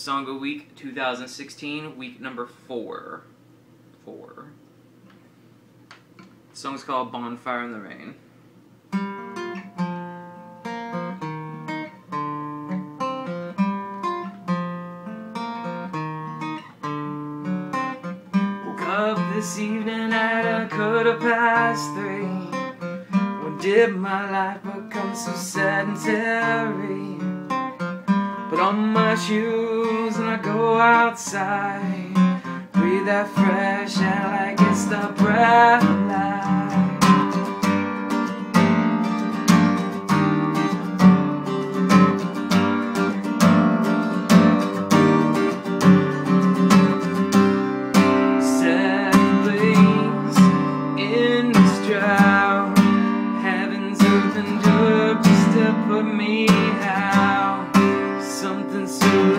Song of Week 2016, week number four. Four. The song's called Bonfire in the Rain. Woke up this evening at a quarter past three. When did my life become so sedentary? On my shoes and I go outside. Breathe that fresh air like it's the breath of life. Set place in this drought. Heaven's opened up just to put me out.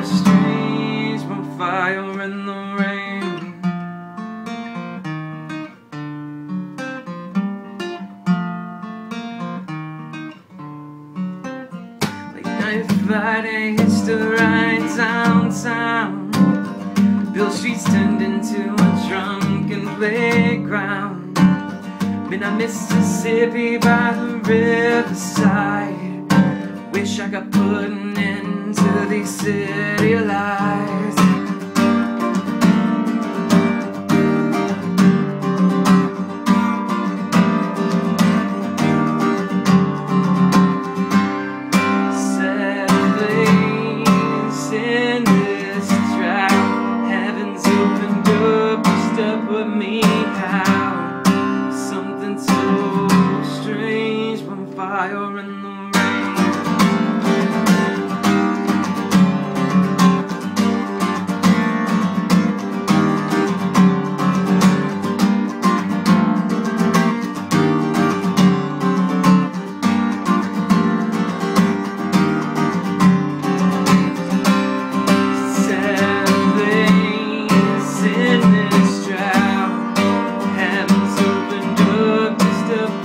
Strange, from fire in the rain. Like night Friday, hitched a ride downtown. Beale Street's turned into a drunken playground. A Mississippi by the riverside. Wish I could put an end to these city lights.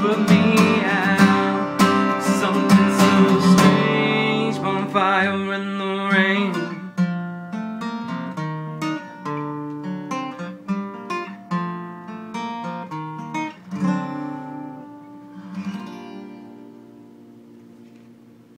put me out. Something so strange, bonfire in the rain.